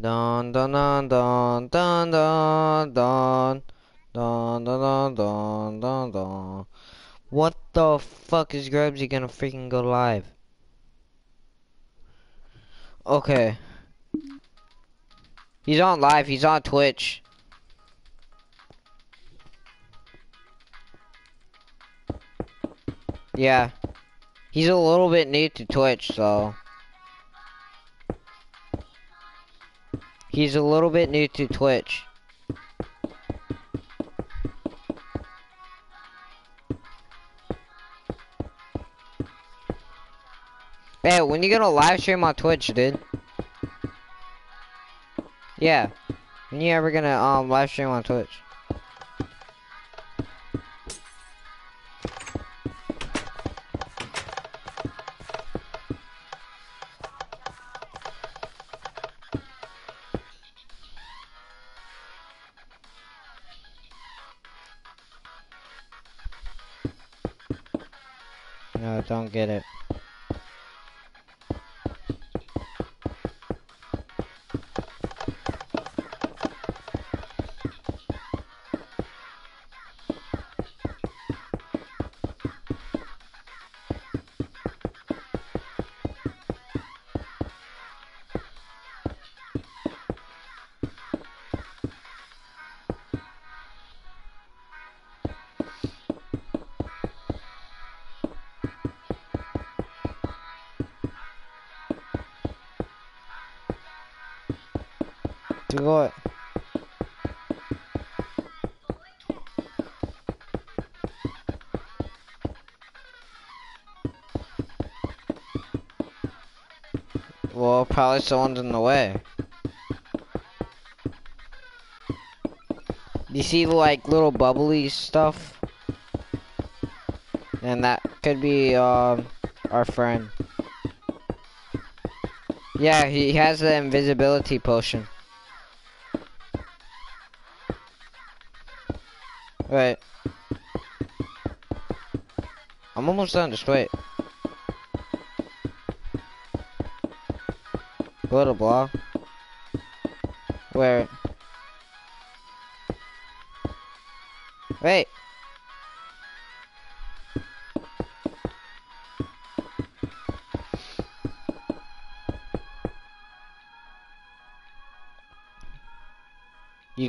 Dun dun dun dun dun dun dun dun dun dun dun dun. What the fuck is Grubsy gonna freaking go live? Okay. He's on live, he's on Twitch. Yeah. He's a little bit new to Twitch, so. He's a little bit new to Twitch. Hey, when you gonna live stream on Twitch, dude? Yeah. When you ever gonna um live stream on Twitch? No, don't get it. Do what? Well, probably someone's in the way. You see, like, little bubbly stuff? And that could be, um, our friend. Yeah, he has the invisibility potion. Right. I'm almost done, just wait. Little block. Where?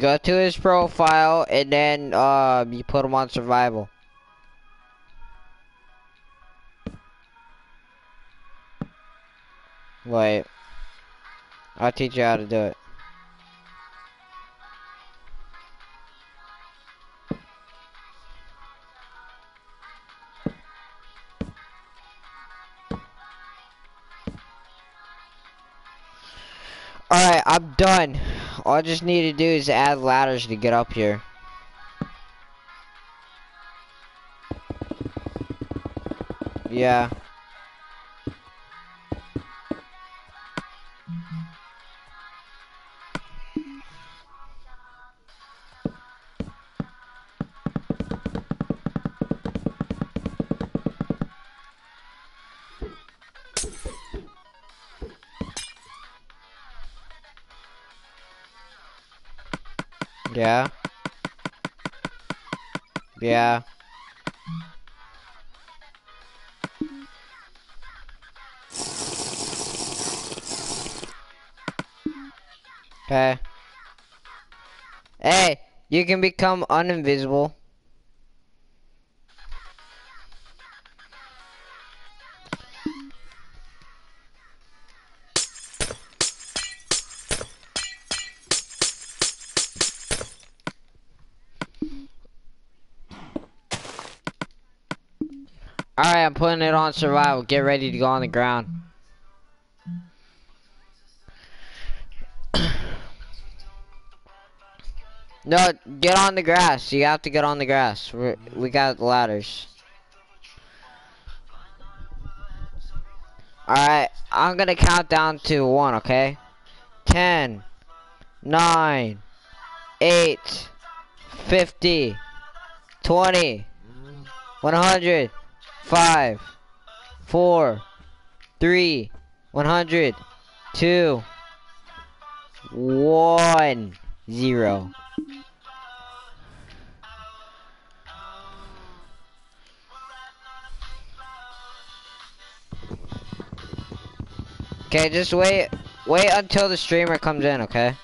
Go to his profile and then um you put him on survival. Wait. I'll teach you how to do it. Alright, I'm done. All I just need to do is add ladders to get up here. Yeah. Yeah. Okay. Hey, you can become uninvisible. Alright, I'm putting it on survival. Get ready to go on the ground. no, get on the grass. You have to get on the grass. We're, we got ladders. Alright, I'm gonna count down to one, okay? Ten, nine, eight, fifty, twenty, one hundred five, four, three, one hundred, two, one, zero. Okay, just wait, wait until the streamer comes in, okay?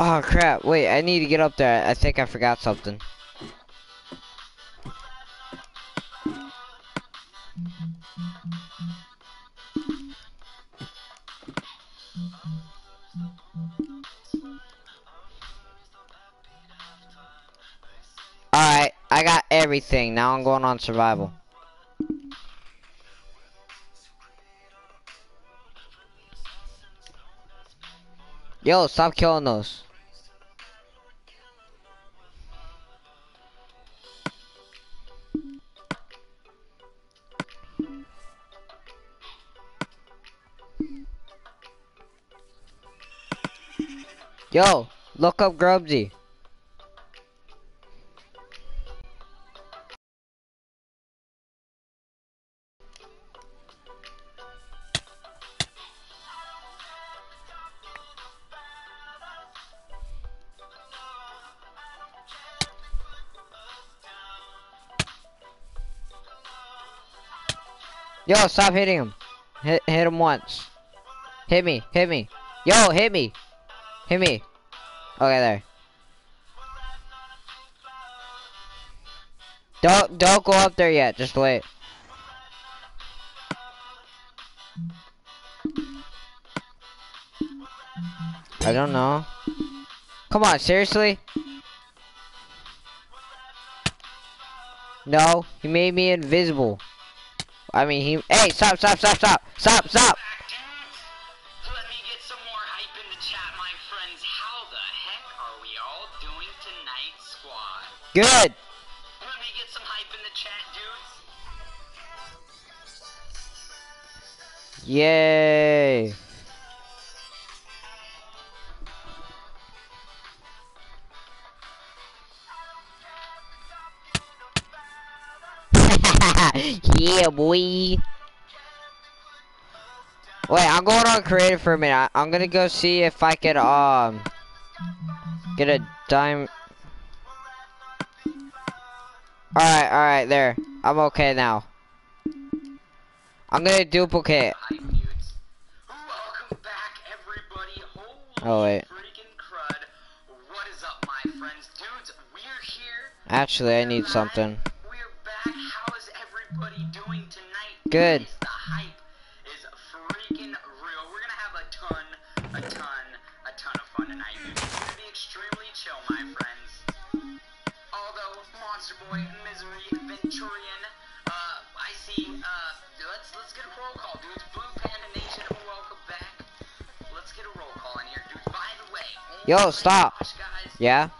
Oh crap, wait, I need to get up there. I think I forgot something. Everything. Now I'm going on survival. Yo, stop killing those. Yo, look up Grubsy. Yo, stop hitting him. Hit, hit him once. Hit me, hit me. Yo, hit me. Hit me. Okay, there. Don't, don't go up there yet. Just wait. I don't know. Come on, seriously? No, he made me invisible. I mean, he. Hey, stop, stop, stop, stop, stop, stop. Let me get some more hype in the chat, my friends. How the heck are we all doing tonight, squad? Good. Let me get some hype in the chat, dudes. Yay. yeah, boy. Wait, I'm going on creative for a minute. I- I'm gonna go see if I could um get a dime. All right, all right, there. I'm okay now. I'm gonna duplicate. Oh, wait. Actually, I need something. Good. The hype is freaking real. We're gonna have a ton, a ton, a ton of fun tonight. It's gonna be extremely chill, my friends. Although Monster Boy, Misery, Venturian, uh, I see. Uh, let's let's get a roll call, dudes. Blue Panda Nation, welcome back. Let's get a roll call in here, dudes. By the way, Yo, stop. gosh, guys. Yeah?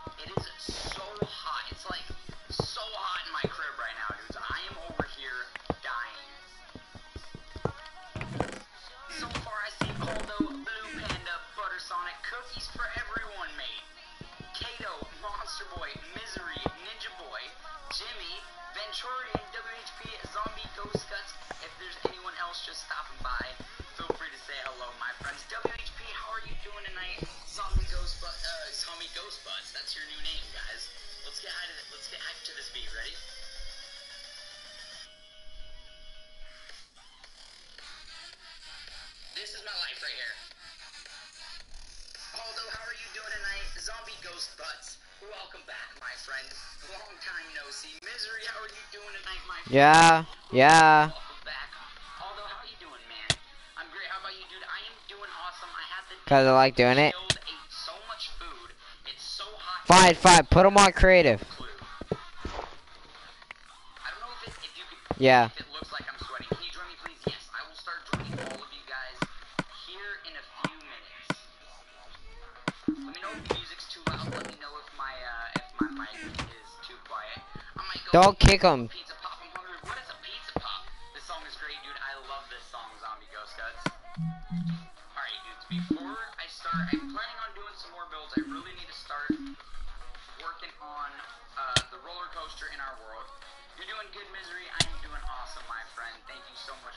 Everyone mate. Kato, Monster Boy, Misery, Ninja Boy, Jimmy, Venturian, WHP, Zombie, Ghost Guts. If there's anyone else just stopping by, feel free to say hello, my friends. WHP, how are you doing tonight? Zombie Ghost Butt, uh, Zombie Ghost Butts. That's your new name, guys. Let's get hyped. Let's get hyped to this beat. Ready? This is my life right here. Welcome back, my friend. Long time no see. Misery, how are you doing tonight, my friend? Yeah, yeah. Welcome back. Aldo, how are you doing, man? I'm great. How about you, dude? I am doing awesome. I Cause I like doing it. so much food. It's so hot. Fine, fine. Put them on creative. I don't know if, it, if could Yeah.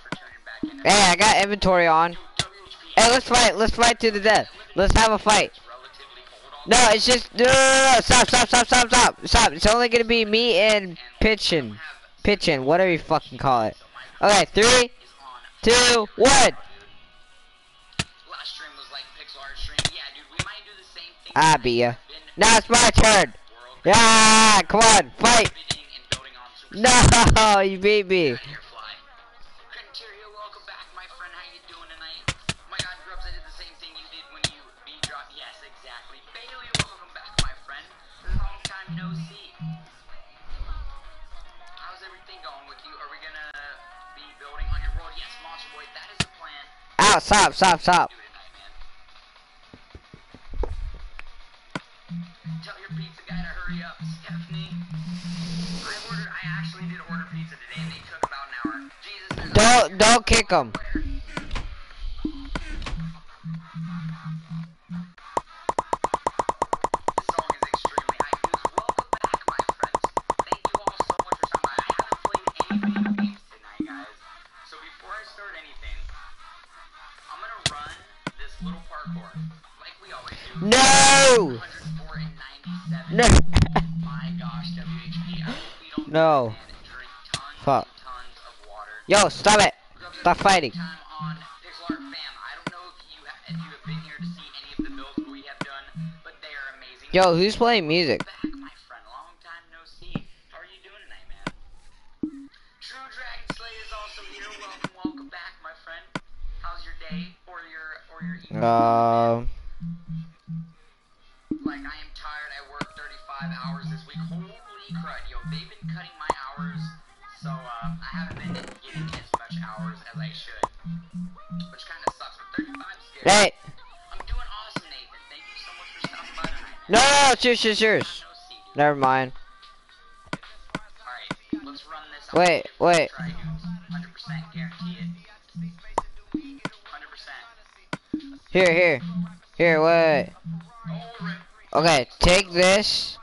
Tuning back in. Hey, I got inventory on. Hey, let's fight. Let's fight to the death. Let's have a fight. Relatively hold on. No, it's just no, no, no, no. Stop, stop, stop, stop, stop, stop. It's only gonna be me and pitching, pitching, whatever you fucking call it. Okay, three, two, one. Is on. two, one. Last stream was like pixel art stream. Yeah, dude, we might do the same thing. Ah, be ya. Now it's my turn. Yeah, come on, fight. bidding and building on super No, you beat me. Stop, stop, stop. Do it tonight, man. Tell your pizza guy to hurry up, Stephanie. I ordered. I actually did order pizza today, and they took about an hour. Jesus. there's- Don't, don't kick him. Welcome Fuck. friend. How's your day or your or your evening? Um, Like I am tired. I worked 35 hours this week. Holy crud, yo! They've been cutting my hours, so uh, I haven't been getting as much hours as I should, which kind of sucks. But 35 is good. hey, I'm doing awesome, Nathan. Thank you so much for stopping by tonight. no, no, no, cheers, cheers, cheers. No. Never mind. Alright, let's run this. Wait, wait. Try 100% guarantee it. 100%. Here, here, here. Wait. Okay, take this.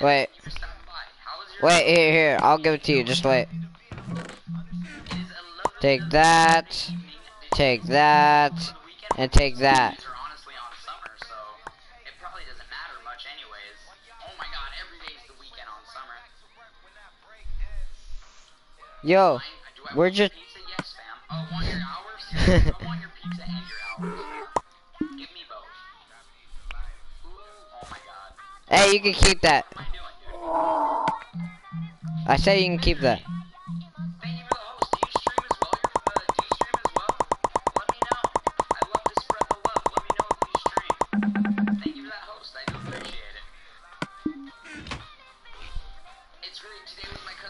Your Wait, here, here. I'll give it to you. Just wait. Take that. Take that. And take that. Yo, we're just- hey, you can keep that. I say you can keep that.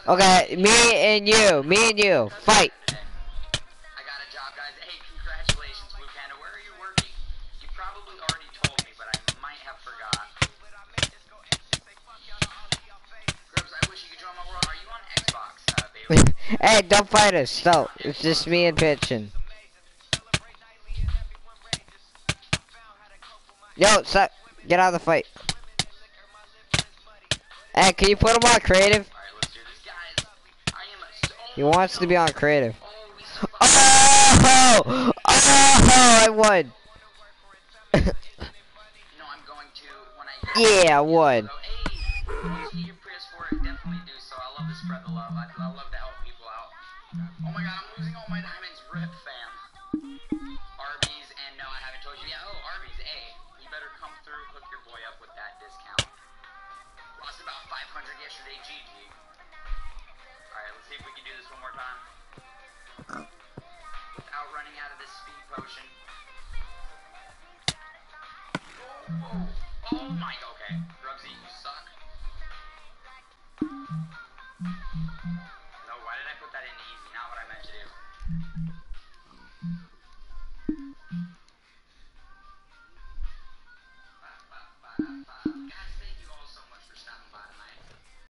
Okay, me and you, me and you, fight. I got a job, guys. Hey, congratulations, Blue Panda. Where are you working? You probably already told me, but I might have forgot. Grubs, I wish you could join my world. Are you on Xbox, uh, hey, don't fight us. No, it's just me and pitching. Yo, stop. Get out of the fight. Hey, can you put him on creative? Alright, let's do this, guys. I am so. He wants to be on creative. Oh. Oh! Oh! I won. No, I'm going to when I. yeah, I won. This one more time. Without running out of this speed potion. Oh, oh, oh my, okay.